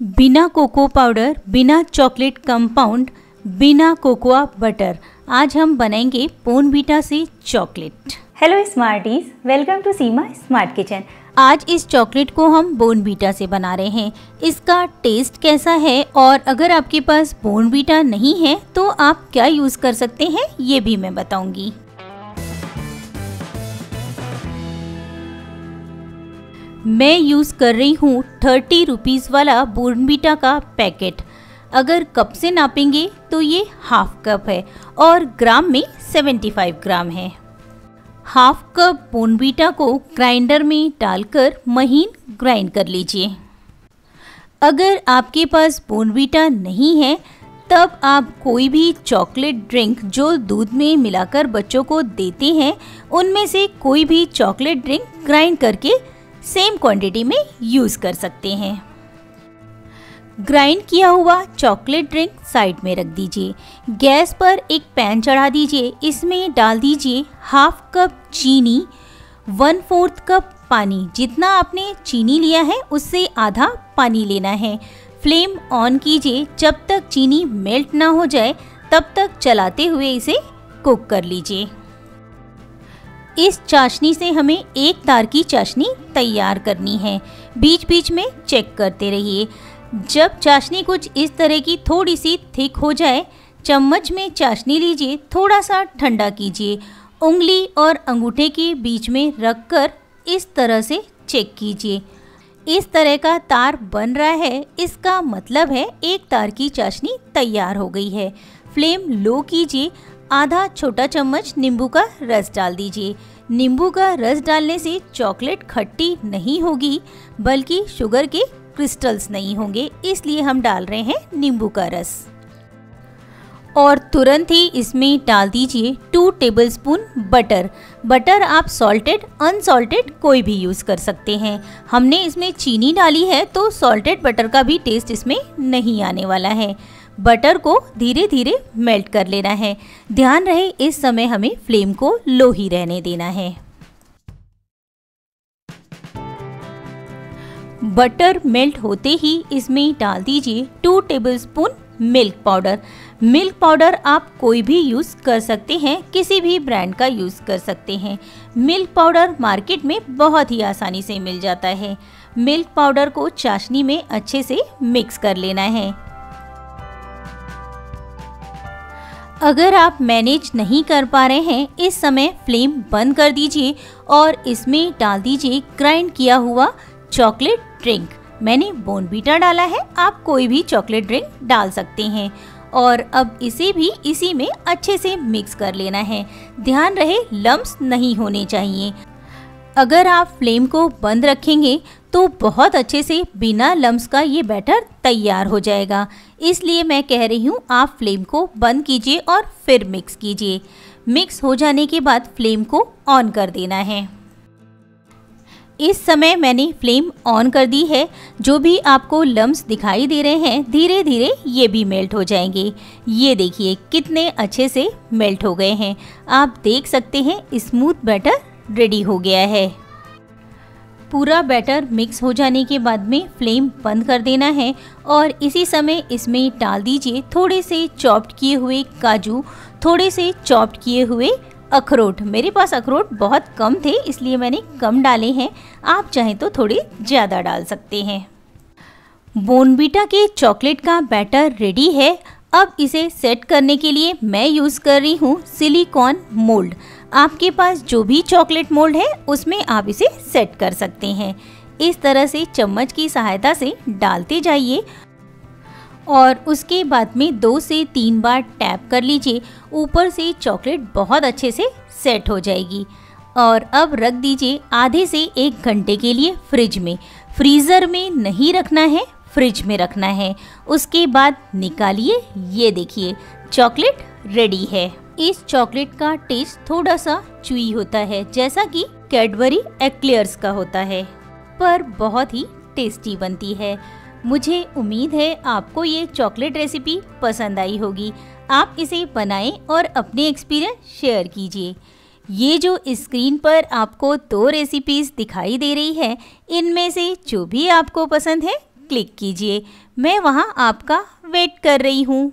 बिना cocoa powder बिना chocolate compound बिना कोकोआ बटर। आज हम बनाएँगे पोनबीटा से chocolate. Hello smarties welcome to Seema smart kitchen आज इस चॉकलेट को हम बोनबीटा से बना रहे हैं। इसका टेस्ट कैसा है और अगर आपके पास बोनबीटा नहीं है तो आप क्या यूज़ कर सकते हैं ये भी मैं बताऊँगी। मैं यूज़ कर रही हूँ थर्टी रुपीज़ वाला बोर्नबीटा का पैकेट। अगर कप से नापेंगे तो ये हाफ़ कप है और ग्राम में 75 ग्राम है। हाफ़ कप बोनबीटा को ग्राइंडर में डालकर महीन ग्राइंड कर लीजिए। अगर आपके पास बोनबीटा नहीं है, तब आप कोई भी चॉकलेट ड्रिंक जो दूध में मिलाकर बच्चों को देते हैं, उनमें से कोई भी चॉकलेट ड्रिंक ग्राइंड करके सेम क्वांटिटी में यूज़ कर सकते हैं। ग्राइंड किया हुआ चॉकलेट ड्रिंक साइड में रख दीजिए। गैस पर एक पैन चढ़ा दीजिए। इसमें डाल दीजिए हाफ़ कप चीनी, वन फोर्थ कप पानी। जितना आपने चीनी लिया है, उससे आधा पानी लेना है। फ्लेम ऑन कीजिए। जब तक चीनी मेल्ट ना हो जाए, तब तक चलाते हुए इसे कुक कर लीजिए। इस चाशनी से हमें एक तार की चाशनी तैयार करनी है। बीच बीच में चेक करते रहिए। जब चाशनी कुछ इस तरह की थोड़ी सी थिक हो जाए, चम्मच में चाशनी लीजिए थोड़ा सा ठंडा कीजिए। उंगली और अंगूठे के बीच में रखकर इस तरह से चेक कीजिए। इस तरह का तार बन रहा है, इसका मतलब है एक तार की चाशनी तैयार हो गई है। फ्लेम लो कीजिए आधा छोटा चम्मच नींबू का रस डाल दीजिए। नींबू का रस डालने से चॉकलेट खट्टी नहीं होगी, बल्कि शुगर के क्रिस्टल्स नहीं होंगे, इसलिए हम डाल रहे हैं नींबू का रस। और तुरंत ही इसमें डाल दीजिए टू टेबलस्पून बटर बटर आप सॉल्टेड अनसॉल्टेड कोई भी यूज़ कर सकते हैं। हमने इसमें चीनी डाली है तो सॉल्टेड बटर का भी टेस्ट इसमें नहीं आने वाला है। बटर को धीरे धीरे मेल्ट कर लेना है। ध्यान रहे, इस समय हमें फ्लेम को लो ही रहने देना है। बटर मेल्ट होते ही इसमें डाल दीजिए two tablespoon milk powder. Milk powder आप कोई भी यूज़ कर सकते हैं, किसी भी ब्रांड का यूज़ कर सकते हैं। मिल्क पाउडर मार्केट में बहुत ही आसानी से मिल जाता है। मिल्क पाउडर को चाशनी में अच्छे से मिक्स कर लेना है। अगर आप मैनेज नहीं कर पा रहे हैं, इस समय फ्लेम बंद कर दीजिए और इसमें डाल दीजिए ग्राइंड किया हुआ चॉकलेट ड्रिंक मैंने बोनबीटा डाला है, आप कोई भी चॉकलेट ड्रिंक डाल सकते हैं। और अब इसे भी इसी में अच्छे से मिक्स कर लेना है। ध्यान रहे लम्ब नहीं होने चाहिए। अगर आप फ्लेम को बंद रखेंगे तो बहुत अच्छे से बिना लम्स का ये बैटर तैयार हो जाएगा। इसलिए मैं कह रही हूँ, आप फ्लेम को बंद कीजिए और फिर मिक्स कीजिए। मिक्स हो जाने के बाद फ्लेम को ऑन कर देना है। इस समय मैंने फ्लेम ऑन कर दी है। जो भी आपको लम्स दिखाई दे रहे हैं धीरे धीरे ये भी मेल्ट हो जाएँगे। ये देखिए, कितने अच्छे से मेल्ट हो गए हैं। आप देख सकते हैं, स्मूथ बैटर रेडी हो गया है। पूरा बैटर मिक्स हो जाने के बाद में फ्लेम बंद कर देना है और इसी समय इसमें डाल दीजिए थोड़े से चॉप्ड किए हुए काजू, थोड़े से चॉप्ड किए हुए अखरोट। मेरे पास अखरोट बहुत कम थे, इसलिए मैंने कम डाले हैं। आप चाहें तो थोड़े ज़्यादा डाल सकते हैं। बोनबीटा के चॉकलेट का बैटर रेडी है। अब इसे सेट करने के लिए मैं यूज़ कर रही हूँ सिलिकॉन मोल्ड। आपके पास जो भी चॉकलेट मोल्ड है, उसमें आप इसे सेट कर सकते हैं। इस तरह से चम्मच की सहायता से डालते जाइए और उसके बाद में दो से तीन बार टैप कर लीजिए। ऊपर से चॉकलेट बहुत अच्छे से सेट हो जाएगी। और अब रख दीजिए आधे से एक घंटे के लिए फ्रिज में। फ्रीज़र में नहीं रखना है, फ्रिज में रखना है। उसके बाद निकालिए, ये देखिए, चॉकलेट रेडी है। इस चॉकलेट का टेस्ट थोड़ा सा चुई होता है, जैसा कि कैडबरी एक्लेयर्स का होता है, पर बहुत ही टेस्टी बनती है। मुझे उम्मीद है आपको ये चॉकलेट रेसिपी पसंद आई होगी। आप इसे बनाएँ और अपने एक्सपीरियंस शेयर कीजिए। ये जो स्क्रीन पर आपको दो रेसिपीज़ दिखाई दे रही है, इनमें से जो भी आपको पसंद है क्लिक कीजिए। मैं वहाँ आपका वेट कर रही हूँ।